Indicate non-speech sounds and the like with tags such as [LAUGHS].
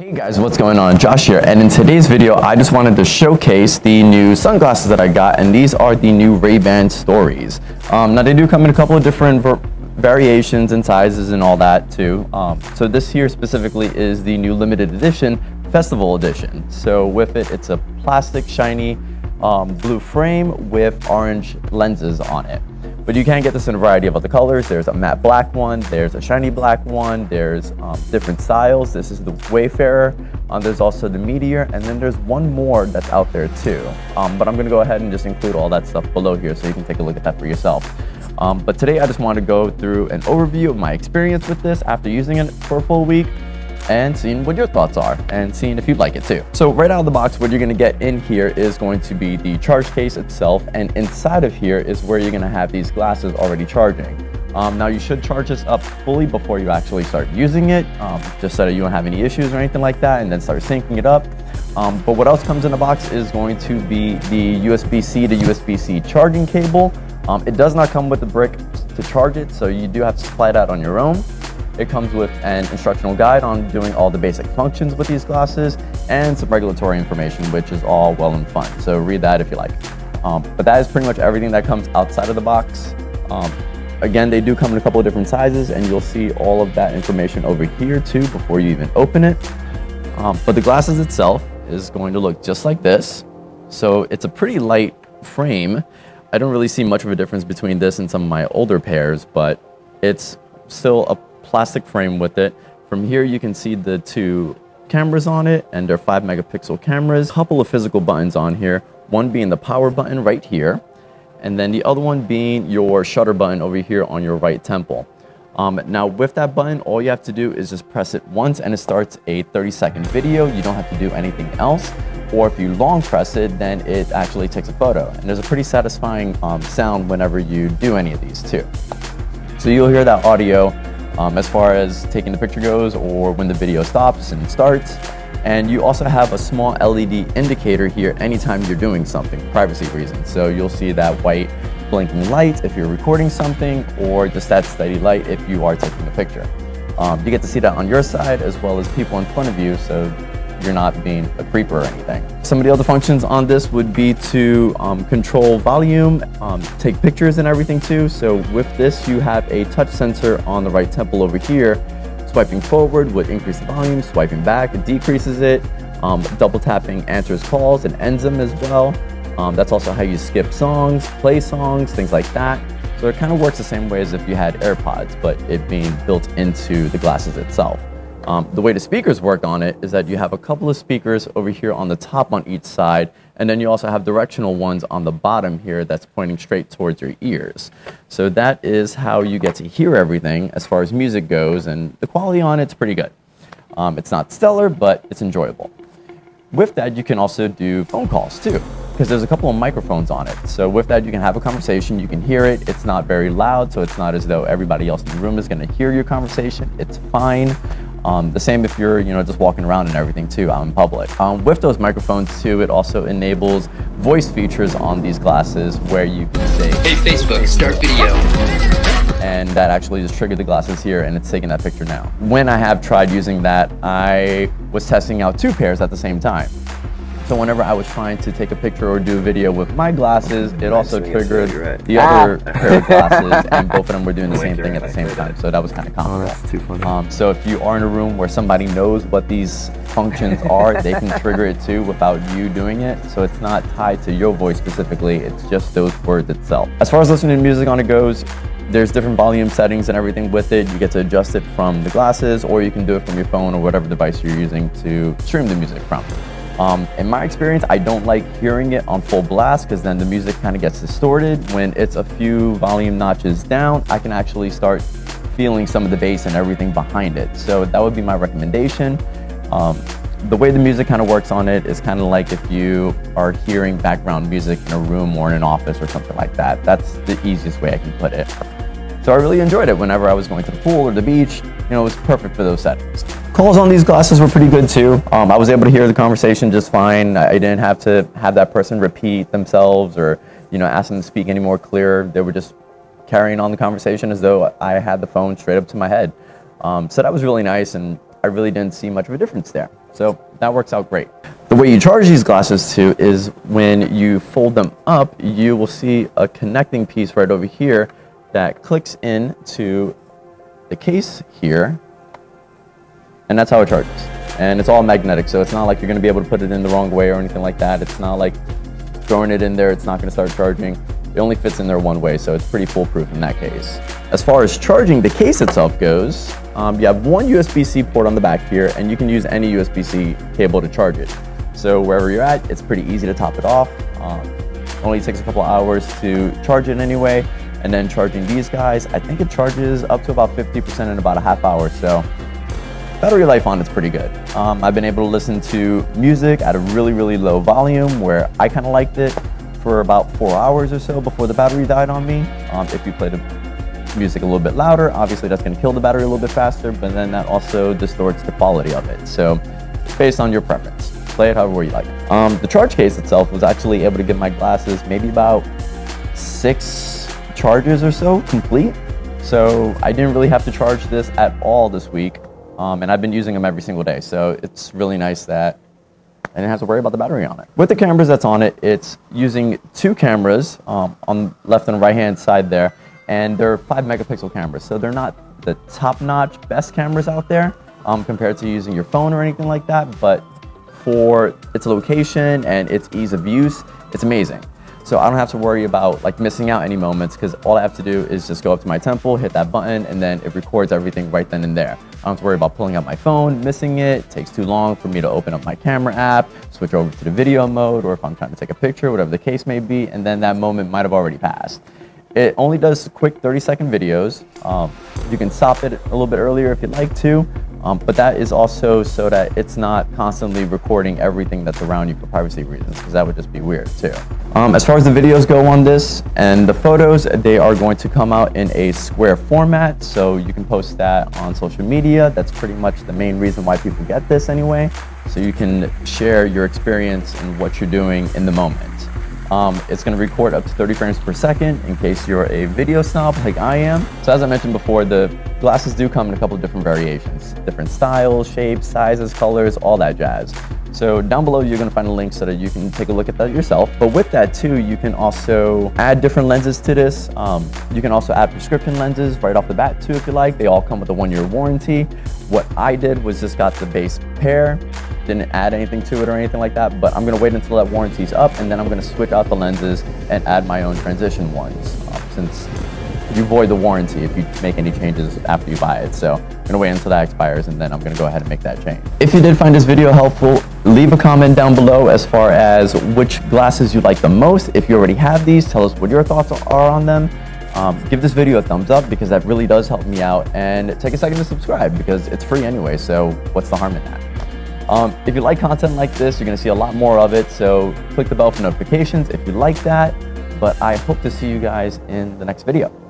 Hey guys, what's going on? Josh here, and in today's video, I just wanted to showcase the new sunglasses that I got, and these are the new Ray-Ban Stories. Um, now they do come in a couple of different variations and sizes and all that too. Um, so this here specifically is the new limited edition, Festival Edition. So with it, it's a plastic shiny um, blue frame with orange lenses on it. But you can get this in a variety of other colors. There's a matte black one, there's a shiny black one, there's um, different styles. This is the Wayfarer, um, there's also the Meteor, and then there's one more that's out there too. Um, but I'm gonna go ahead and just include all that stuff below here so you can take a look at that for yourself. Um, but today I just want to go through an overview of my experience with this after using it for a full week and seeing what your thoughts are and seeing if you'd like it too. So right out of the box, what you're gonna get in here is going to be the charge case itself. And inside of here is where you're gonna have these glasses already charging. Um, now you should charge this up fully before you actually start using it, um, just so that you don't have any issues or anything like that, and then start syncing it up. Um, but what else comes in the box is going to be the USB-C to USB-C charging cable. Um, it does not come with the brick to charge it, so you do have to supply that on your own. It comes with an instructional guide on doing all the basic functions with these glasses and some regulatory information, which is all well and fun. So read that if you like. Um, but that is pretty much everything that comes outside of the box. Um, again, they do come in a couple of different sizes and you'll see all of that information over here too before you even open it. Um, but the glasses itself is going to look just like this. So it's a pretty light frame. I don't really see much of a difference between this and some of my older pairs, but it's still a plastic frame with it. From here, you can see the two cameras on it and they're five megapixel cameras. Couple of physical buttons on here, one being the power button right here, and then the other one being your shutter button over here on your right temple. Um, now with that button, all you have to do is just press it once and it starts a 30 second video. You don't have to do anything else. Or if you long press it, then it actually takes a photo. And there's a pretty satisfying um, sound whenever you do any of these too. So you'll hear that audio um, as far as taking the picture goes or when the video stops and starts. And you also have a small LED indicator here anytime you're doing something, privacy reasons. So you'll see that white blinking light if you're recording something or just that steady light if you are taking a picture. Um, you get to see that on your side as well as people in front of you so you're not being a creeper or anything. Some of the other functions on this would be to um, control volume, um, take pictures and everything too. So with this, you have a touch sensor on the right temple over here. Swiping forward would increase the volume, swiping back it decreases it. Um, double tapping answers calls and ends them as well. Um, that's also how you skip songs, play songs, things like that. So it kind of works the same way as if you had AirPods, but it being built into the glasses itself. Um, the way the speakers work on it is that you have a couple of speakers over here on the top on each side, and then you also have directional ones on the bottom here that's pointing straight towards your ears. So that is how you get to hear everything as far as music goes, and the quality on it's pretty good. Um, it's not stellar, but it's enjoyable. With that, you can also do phone calls too, because there's a couple of microphones on it. So with that, you can have a conversation, you can hear it. It's not very loud, so it's not as though everybody else in the room is gonna hear your conversation. It's fine. Um, the same if you're, you know, just walking around and everything too out in public. Um, with those microphones too, it also enables voice features on these glasses where you can say, Hey Facebook, start video. And that actually just triggered the glasses here and it's taking that picture now. When I have tried using that, I was testing out two pairs at the same time. So whenever I was trying to take a picture or do a video with my glasses, it also triggered the other ah. pair of glasses, [LAUGHS] and both of them were doing the same thing at the same time. So that was kind of comical. Oh, that's too funny. Um, so if you are in a room where somebody knows what these functions [LAUGHS] are, they can trigger it too without you doing it. So it's not tied to your voice specifically, it's just those words itself. As far as listening to music on it goes, there's different volume settings and everything with it. You get to adjust it from the glasses or you can do it from your phone or whatever device you're using to stream the music from. Um, in my experience, I don't like hearing it on full blast because then the music kind of gets distorted. When it's a few volume notches down, I can actually start feeling some of the bass and everything behind it. So that would be my recommendation. Um, the way the music kind of works on it is kind of like if you are hearing background music in a room or in an office or something like that. That's the easiest way I can put it. So I really enjoyed it whenever I was going to the pool or the beach. You know, it was perfect for those settings. Calls on these glasses were pretty good too. Um, I was able to hear the conversation just fine. I didn't have to have that person repeat themselves or, you know, ask them to speak any more clear. They were just carrying on the conversation as though I had the phone straight up to my head. Um, so that was really nice and I really didn't see much of a difference there. So that works out great. The way you charge these glasses too is when you fold them up, you will see a connecting piece right over here that clicks in to the case here, and that's how it charges. And it's all magnetic, so it's not like you're gonna be able to put it in the wrong way or anything like that. It's not like throwing it in there, it's not gonna start charging. It only fits in there one way, so it's pretty foolproof in that case. As far as charging the case itself goes, um, you have one USB-C port on the back here, and you can use any USB-C cable to charge it. So wherever you're at, it's pretty easy to top it off. Um, only takes a couple hours to charge it anyway. And then charging these guys, I think it charges up to about 50% in about a half hour. So battery life on it's pretty good. Um, I've been able to listen to music at a really, really low volume where I kind of liked it for about four hours or so before the battery died on me. Um, if you play the music a little bit louder, obviously that's going to kill the battery a little bit faster, but then that also distorts the quality of it. So based on your preference play it however you like. Um, the charge case itself was actually able to give my glasses maybe about six charges or so complete. So I didn't really have to charge this at all this week. Um, and I've been using them every single day. So it's really nice that I didn't have to worry about the battery on it. With the cameras that's on it, it's using two cameras um, on left and right hand side there. And they're five megapixel cameras. So they're not the top notch best cameras out there um, compared to using your phone or anything like that. But for its location and its ease of use, it's amazing. So I don't have to worry about like missing out any moments because all I have to do is just go up to my temple, hit that button, and then it records everything right then and there. I don't have to worry about pulling out my phone, missing it. it takes too long for me to open up my camera app, switch over to the video mode, or if I'm trying to take a picture, whatever the case may be, and then that moment might have already passed. It only does quick 30 second videos. Um, you can stop it a little bit earlier if you'd like to, um, but that is also so that it's not constantly recording everything that's around you for privacy reasons, because that would just be weird too. Um, as far as the videos go on this and the photos, they are going to come out in a square format, so you can post that on social media. That's pretty much the main reason why people get this anyway. So you can share your experience and what you're doing in the moment. Um, it's going to record up to 30 frames per second in case you're a video snob like I am. So as I mentioned before, the glasses do come in a couple of different variations, different styles, shapes, sizes, colors, all that jazz. So down below, you're gonna find a link so that you can take a look at that yourself. But with that too, you can also add different lenses to this. Um, you can also add prescription lenses right off the bat too, if you like. They all come with a one year warranty. What I did was just got the base pair, didn't add anything to it or anything like that, but I'm gonna wait until that warranty's up and then I'm gonna switch out the lenses and add my own transition ones. Uh, since you void the warranty if you make any changes after you buy it. So I'm gonna wait until that expires and then I'm gonna go ahead and make that change. If you did find this video helpful, leave a comment down below as far as which glasses you like the most. If you already have these, tell us what your thoughts are on them. Um, give this video a thumbs up because that really does help me out and take a second to subscribe because it's free anyway, so what's the harm in that? Um, if you like content like this, you're gonna see a lot more of it, so click the bell for notifications if you like that, but I hope to see you guys in the next video.